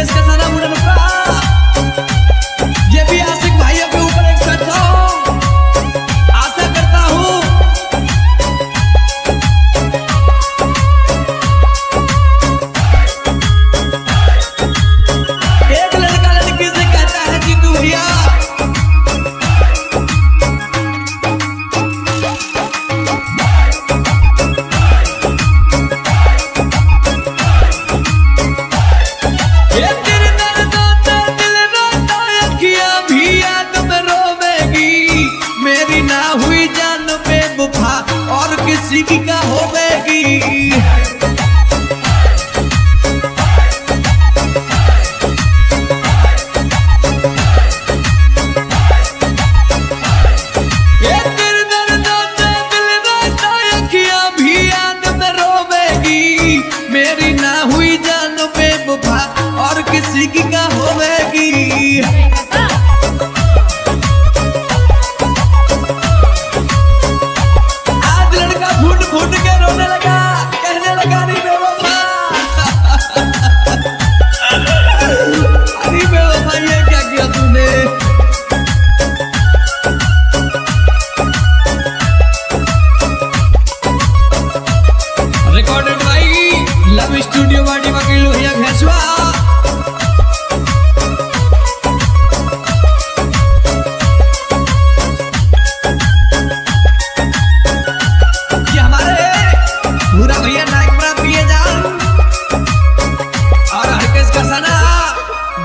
Cause, cause I आशिक का होवेगी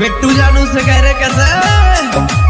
बिट्टू जानू से कह रहे कैसे?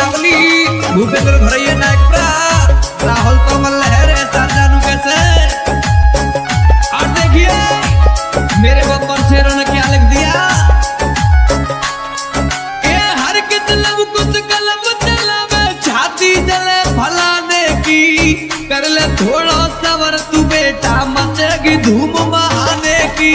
नावली भूपेंद्र भरैया नायकपुरा राहुल कमल लहर, शारदा और देखिए, मेरे बब्बर शेरों क्या लिख दिया? ए, हर कुछ कलम छाती जले कर ले थोड़ा सवर, तू बेटा मचेगी धूम महाने की।